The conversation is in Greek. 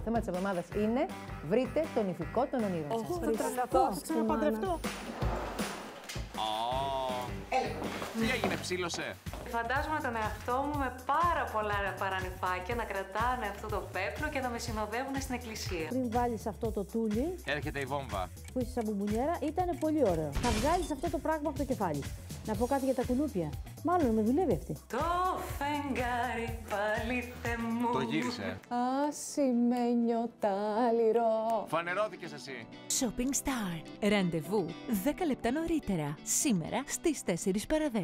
Το θέμα της εβδομάδας είναι βρείτε τον ηφικό των ονείρων Εγώ σας. θα τρελαθώ, θα ξαναπαντρευτώ. Τι έγινε, ψήλωσε; Φαντάζομαι τον εαυτό μου με πάρα πολλά παρανυφάκια να κρατάνε αυτό το πέπλο και να με συνοδεύουν στην εκκλησία. Πριν βάλεις αυτό το τούλι Έρχεται η βόμβα. που είσαι σαν μπουμπουνιέρα, ήταν πολύ ωραίο. Θα βγάλεις αυτό το πράγμα από το κεφάλι. Να πω κάτι για τα κουνούπια. Μάλλον με δουλεύει αυτή. Το φεγγάρι πάλι θε μου. Το γύρισε. Ασημένιο τάλιρο. Φανερώθηκες εσύ. Shopping Star. Ραντεβού 10 λεπτά νωρίτερα. Σήμερα στις 4 παρα 10.